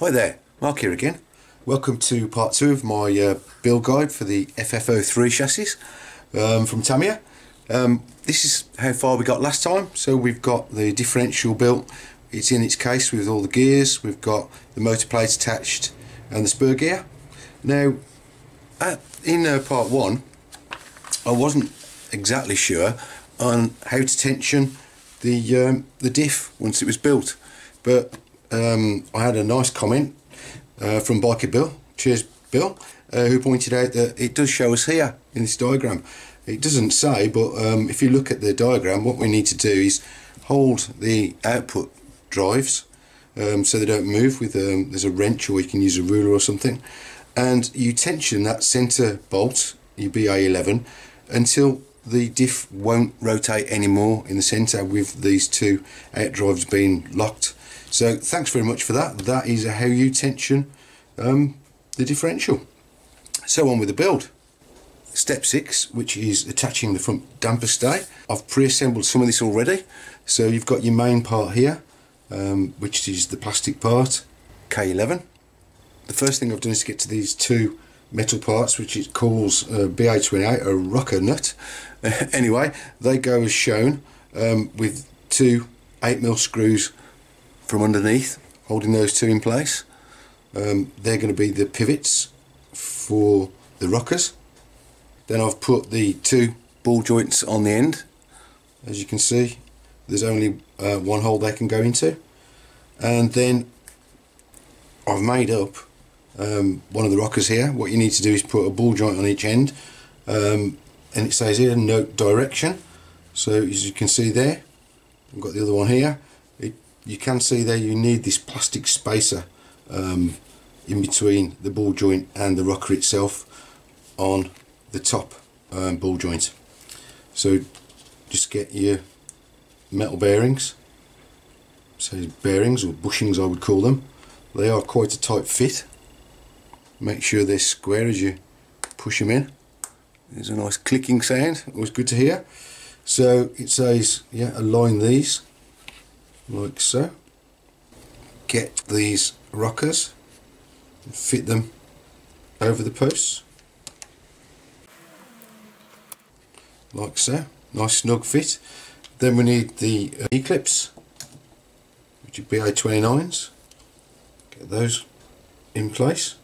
Hi there, Mark here again. Welcome to part two of my uh, build guide for the FF03 chassis um, from Tamiya. Um, this is how far we got last time. So we've got the differential built, it's in its case with all the gears, we've got the motor plate attached and the spur gear. Now, at, in uh, part one, I wasn't exactly sure on how to tension the um, the diff once it was built, but um, I had a nice comment uh, from Biker Bill, cheers Bill, uh, who pointed out that it does show us here in this diagram. It doesn't say, but um, if you look at the diagram, what we need to do is hold the output drives um, so they don't move with um, there's a wrench or you can use a ruler or something and you tension that center bolt your BA11 until the diff won't rotate anymore in the center with these two out drives being locked so thanks very much for that. That is how you tension um, the differential. So on with the build. Step 6, which is attaching the front damper stay. I've pre-assembled some of this already. So you've got your main part here, um, which is the plastic part, K11. The first thing I've done is to get to these two metal parts, which it calls uh, BA28, a rocker nut. anyway, they go as shown um, with two 8mm screws from underneath, holding those two in place. Um, they're going to be the pivots for the rockers. Then I've put the two ball joints on the end. As you can see, there's only uh, one hole they can go into. And then I've made up um, one of the rockers here. What you need to do is put a ball joint on each end. Um, and it says here, note direction. So as you can see there, I've got the other one here you can see there you need this plastic spacer um, in between the ball joint and the rocker itself on the top um, ball joint. So just get your metal bearings so bearings or bushings I would call them. They are quite a tight fit. Make sure they're square as you push them in. There's a nice clicking sound always good to hear. So it says yeah align these like so. Get these rockers and fit them over the posts like so. Nice snug fit. Then we need the uh, E-clips which are BA29s. Get those in place.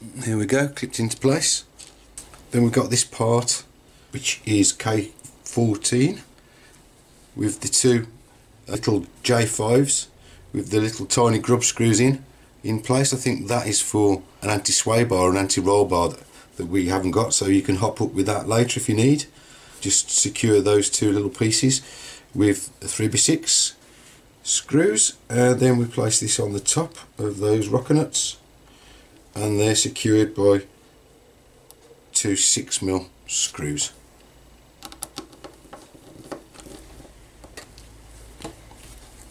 There we go, clipped into place. Then we've got this part which is K 14 with the two little J5s with the little tiny grub screws in in place. I think that is for an anti-sway bar an anti-roll bar that, that we haven't got so you can hop up with that later if you need. Just secure those two little pieces with a 3x6 screws and then we place this on the top of those rocker nuts and they're secured by two 6mm screws.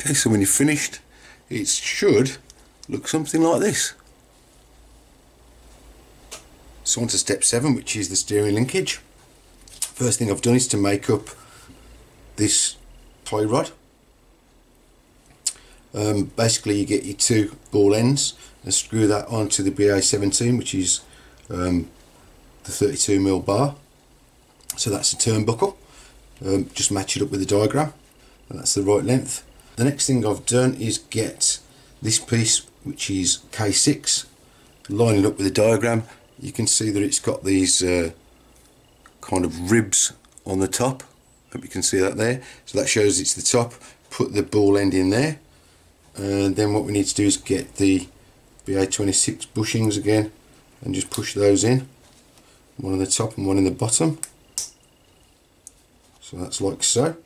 Okay, so when you're finished, it should look something like this. So on to step 7, which is the steering linkage. First thing I've done is to make up this tie rod. Um, basically you get your two ball ends and screw that onto the BA17 which is um, the 32mm bar. So that's the turnbuckle. Um, just match it up with the diagram and that's the right length. The next thing I've done is get this piece which is K6 line it up with the diagram. You can see that it's got these uh, kind of ribs on the top. Hope you can see that there. So that shows it's the top. Put the ball end in there. And then what we need to do is get the BA26 bushings again and just push those in. One on the top and one in the bottom. So that's like so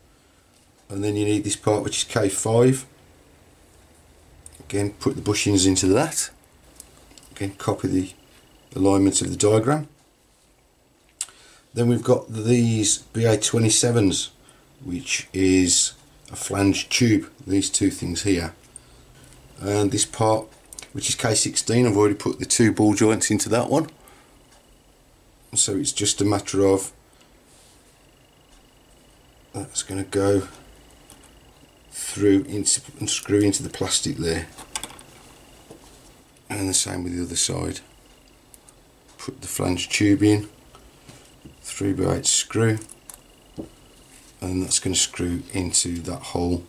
and then you need this part which is K5 again put the bushings into that. Again copy the alignment of the diagram. Then we've got these BA27s which is a flange tube these two things here. And this part which is K16 I've already put the two ball joints into that one. So it's just a matter of that's going to go through into and screw into the plastic there. And the same with the other side. Put the flange tube in. 3 by 8 screw. And that's going to screw into that hole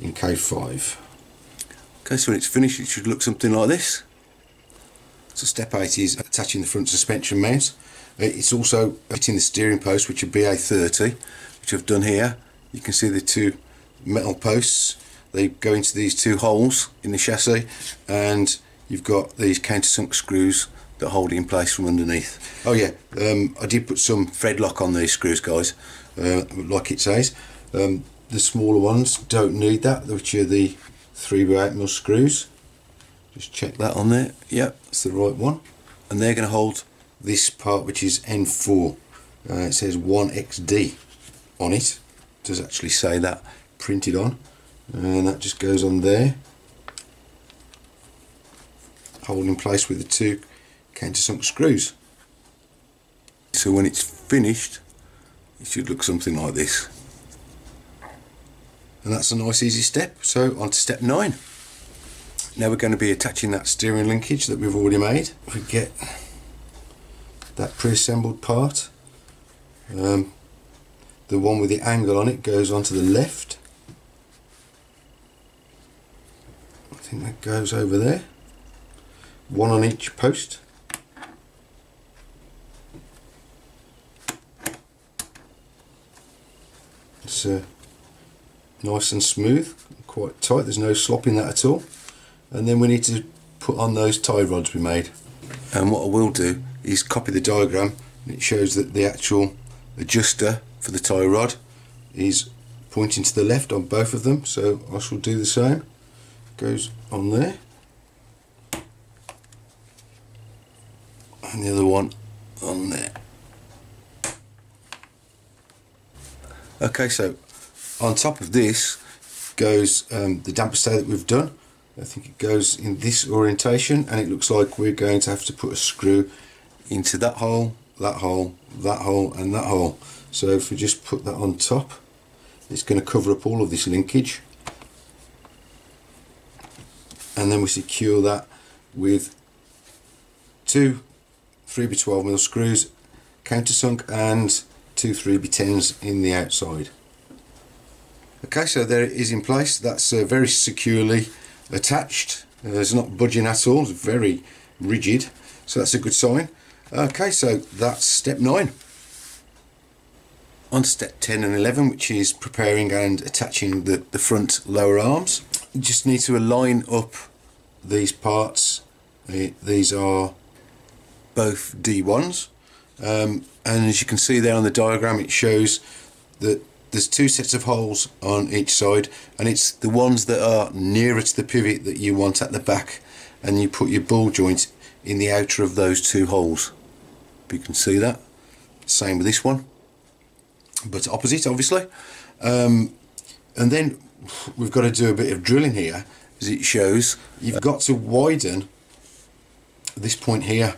in K5 okay so when it's finished it should look something like this. So step 8 is attaching the front suspension mount. Uh, it's also fitting the steering post which are BA30 which I've done here. You can see the two metal posts they go into these two holes in the chassis and you've got these countersunk screws that hold it in place from underneath. Oh yeah, um, I did put some thread lock on these screws guys, uh, like it says. Um, the smaller ones don't need that, which are the 3 by 8 mil screws. Just check that on there. Yep, that's the right one. And they're going to hold this part, which is N4. Uh, it says 1XD on it. it. Does actually say that printed on, and that just goes on there holding place with the two countersunk screws. So when it's finished, it should look something like this. And that's a nice easy step. So on to step nine. Now we're going to be attaching that steering linkage that we've already made. We get that pre-assembled part. Um, the one with the angle on it goes onto the left. I think goes over there one on each post. It's uh, nice and smooth, quite tight, there's no slop in that at all. And then we need to put on those tie rods we made. And what I will do is copy the diagram and it shows that the actual adjuster for the tie rod is pointing to the left on both of them so I shall do the same goes on there and the other one on there. Okay, so on top of this goes um, the damper stay that we've done. I think it goes in this orientation and it looks like we're going to have to put a screw into that hole, that hole, that hole and that hole. So if we just put that on top, it's going to cover up all of this linkage. And then we secure that with two 3B12 mil screws, countersunk and two 3B10s in the outside. Okay, so there it is in place. That's uh, very securely attached. Uh, it's not budging at all. It's very rigid. So that's a good sign. Okay, so that's step 9. On step 10 and 11, which is preparing and attaching the, the front lower arms. You just need to align up these parts. Uh, these are both D1s um, and as you can see there on the diagram it shows that there's two sets of holes on each side and it's the ones that are nearer to the pivot that you want at the back and you put your ball joint in the outer of those two holes. You can see that same with this one but opposite obviously. Um, and then we've got to do a bit of drilling here as it shows you've got to widen this point here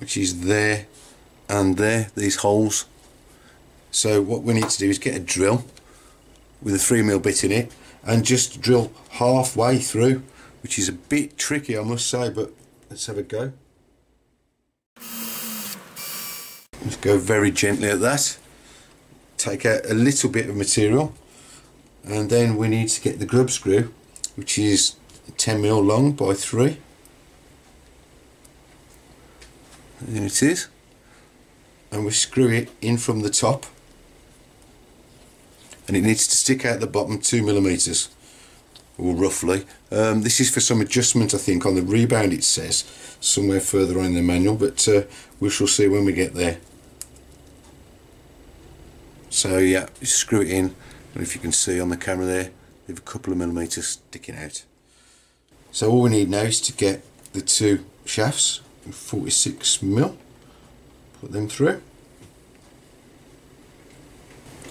which is there and there, these holes. So what we need to do is get a drill with a 3mm bit in it and just drill halfway through, which is a bit tricky I must say, but let's have a go. Just go very gently at that. Take out a little bit of material and then we need to get the grub screw which is 10mm long by 3 there it is. And we screw it in from the top. And it needs to stick out the bottom two millimeters or roughly. Um, this is for some adjustment I think. On the rebound it says somewhere further on in the manual but uh, we shall see when we get there. So yeah screw it in. And if you can see on the camera there leave a couple of millimeters sticking out. So all we need now is to get the two shafts 46 mil put them through.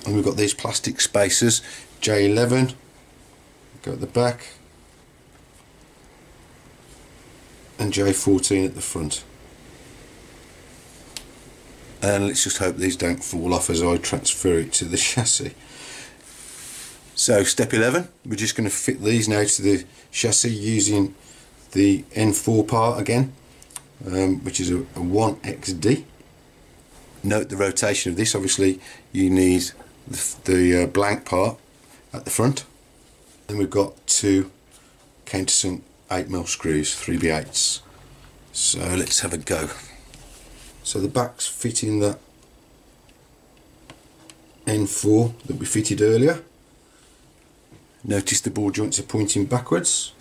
And we've got these plastic spacers J11 go at the back and J14 at the front. And let's just hope these don't fall off as I transfer it to the chassis So step 11, we're just going to fit these now to the chassis using the N4 part again, um, which is a, a 1XD. Note the rotation of this, obviously you need the, the uh, blank part at the front. Then we've got two countersunk 8mm screws, 3B8s. So let's have a go. So the back's fitting that N4 that we fitted earlier. Notice the ball joints are pointing backwards.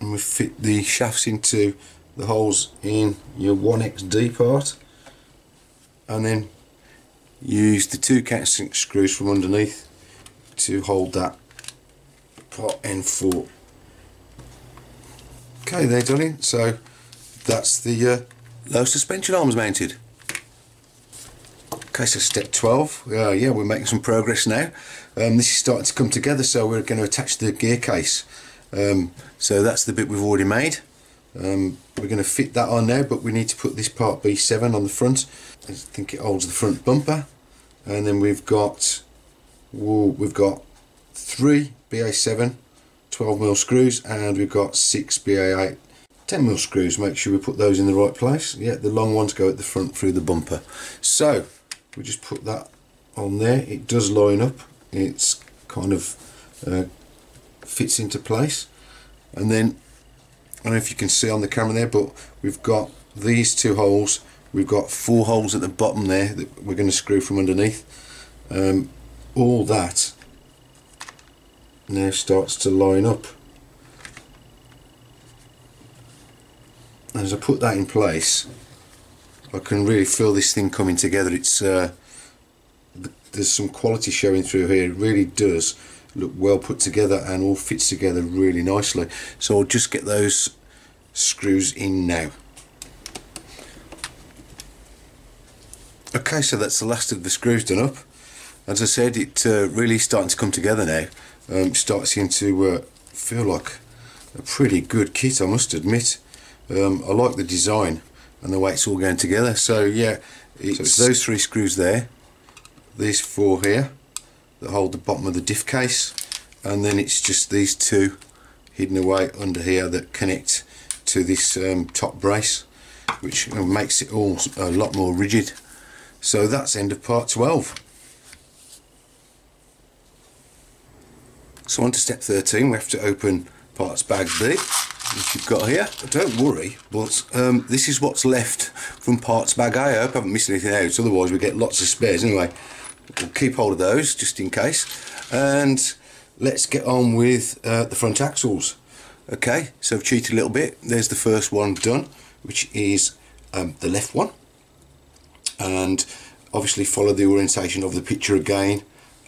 And we fit the shafts into the holes in your 1XD part. And then use the two countersunk screws from underneath to hold that part N4 okay there Johnny. So that's the uh, low suspension arms mounted okay so step 12 uh, yeah we're making some progress now. Um, this is starting to come together so we're going to attach the gear case. Um, so that's the bit we've already made. Um, we're going to fit that on now but we need to put this part B7 on the front. I think it holds the front bumper. And then we've got whoa, we've got three BA7 12mm screws and we've got six BA8 10mm screws. Make sure we put those in the right place. Yeah the long ones go at the front through the bumper. So we just put that on there. It does line up. It's kind of uh, fits into place. And then I don't know if you can see on the camera there but we've got these two holes. We've got four holes at the bottom there that we're going to screw from underneath. Um, all that now starts to line up. As I put that in place I can really feel this thing coming together. It's uh, there's some quality showing through here. It really does look well put together and all fits together really nicely. So I'll just get those screws in now. Okay so that's the last of the screws done up. As I said it uh, really starting to come together now. Um, starting to uh, feel like a pretty good kit I must admit. Um, I like the design and the way it's all going together so yeah it's, so it's those three screws there these four here that hold the bottom of the diff case and then it's just these two hidden away under here that connect to this um, top brace which makes it all a lot more rigid so that's end of part 12. So on to step 13, we have to open parts bag B, which you've got here. Don't worry, but um, this is what's left from parts bag I hope I haven't missed anything out, otherwise we get lots of spares. Anyway, we'll keep hold of those just in case. And let's get on with uh, the front axles. Okay, so I've cheated a little bit. There's the first one done, which is um, the left one and obviously follow the orientation of the picture again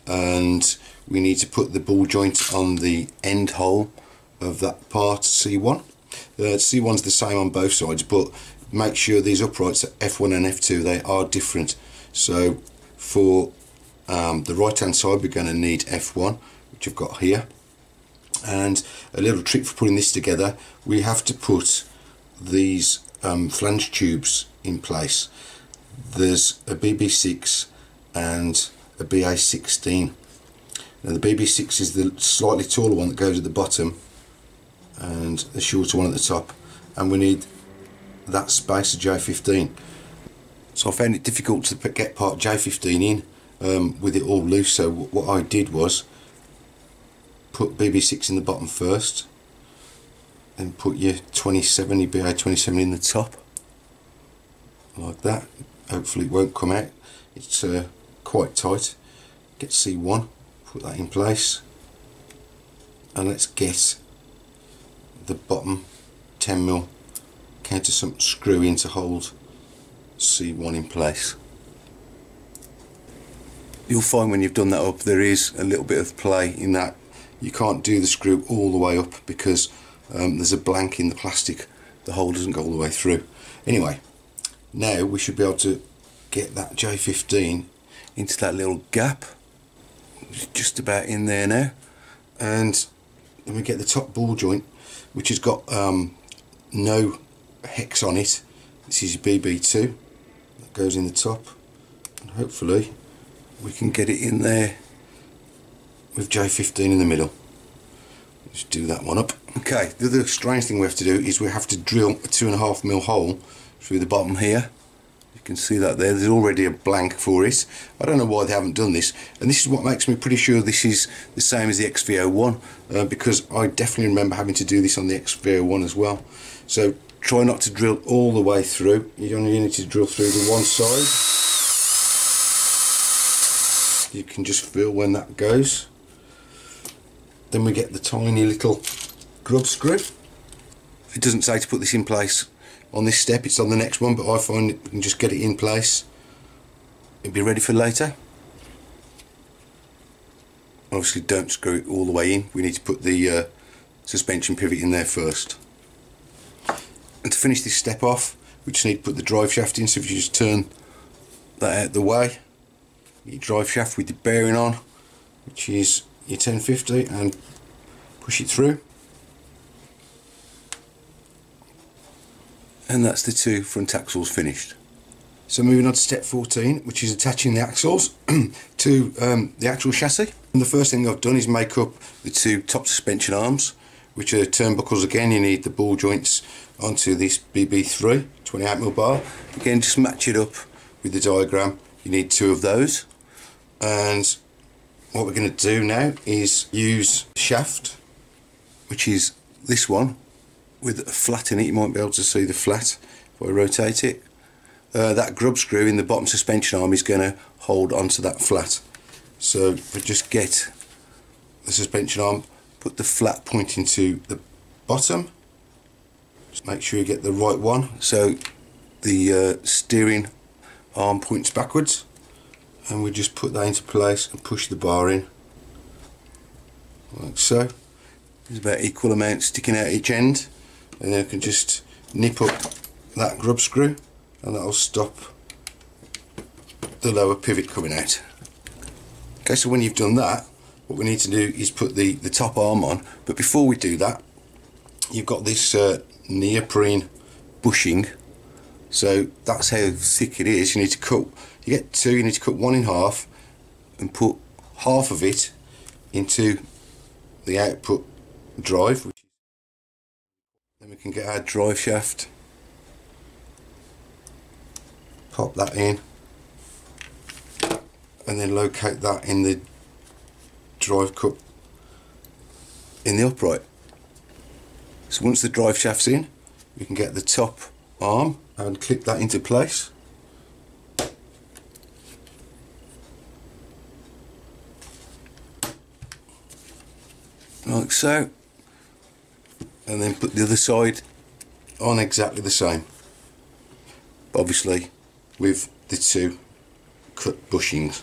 and we need to put the ball joint on the end hole of that part C1 uh, C1's the same on both sides but make sure these uprights are F1 and F2 they are different. So for um, the right hand side we're going to need F1 which I've got here. And a little trick for putting this together we have to put these um, flange tubes in place. There's a BB6 and a BA16 now the BB6 is the slightly taller one that goes at the bottom and the shorter one at the top. And we need that space of J15 so I found it difficult to get part J15 in um, with it all loose. So what I did was put BB6 in the bottom first and put your 27 your BA27 in the top. Like that. Hopefully it won't come out. It's uh, quite tight. Get C1 put that in place. And let's get the bottom 10mm countersunk screw in to hold C1 in place. You'll find when you've done that up there is a little bit of play in that. You can't do the screw all the way up because um, there's a blank in the plastic. The hole doesn't go all the way through. Anyway now we should be able to get that J15 into that little gap. Just about in there now. And then we get the top ball joint which has got um, no hex on it this is BB2 that goes in the top and hopefully we can get it in there with J15 in the middle. Let's do that one up. Okay, the other strange thing we have to do is we have to drill a two and a half mil hole through the bottom here. Can see that there, there's already a blank for it. I don't know why they haven't done this. And this is what makes me pretty sure this is the same as the XV01 uh, because I definitely remember having to do this on the XV01 as well. So try not to drill all the way through. You only need to drill through the one side. You can just feel when that goes. Then we get the tiny little grub screw. It doesn't say to put this in place on this step, it's on the next one, but I find we can just get it in place. It'll be ready for later. Obviously don't screw it all the way in, we need to put the uh, suspension pivot in there first. And to finish this step off, we just need to put the drive shaft in, so if you just turn that out the way, your drive shaft with the bearing on, which is your 1050 and push it through and that's the two front axles finished. So moving on to step 14 which is attaching the axles to um, the actual chassis. And the first thing I've done is make up the two top suspension arms which are turnbuckles. Again you need the ball joints onto this BB3 28mm bar. Again just match it up with the diagram. You need two of those. And what we're going to do now is use shaft which is this one with a flat in it. You might be able to see the flat if I rotate it. Uh, that grub screw in the bottom suspension arm is going to hold onto that flat. So I just get the suspension arm put the flat pointing to the bottom. Just make sure you get the right one. So the uh, steering arm points backwards. And we just put that into place and push the bar in. Like so. There's about equal amount sticking out each end and then I can just nip up that grub screw and that'll stop the lower pivot coming out. Okay so when you've done that what we need to do is put the the top arm on. But before we do that you've got this uh, neoprene bushing. So that's how thick it is. You need to cut you get two, you need to cut one in half and put half of it into the output drive. Then we can get our drive shaft, pop that in, and then locate that in the drive cup in the upright. So once the drive shaft's in, we can get the top arm and clip that into place. like so and then put the other side on exactly the same. Obviously with the two cut bushings.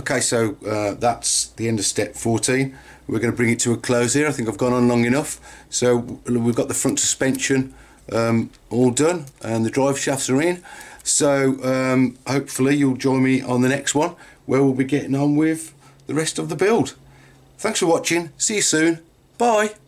Okay so uh, that's the end of step 14 we're going to bring it to a close here. I think I've gone on long enough. So we've got the front suspension um, all done and the drive shafts are in. So um, hopefully you'll join me on the next one where we'll be getting on with the rest of the build. Thanks for watching. See you soon. Bye.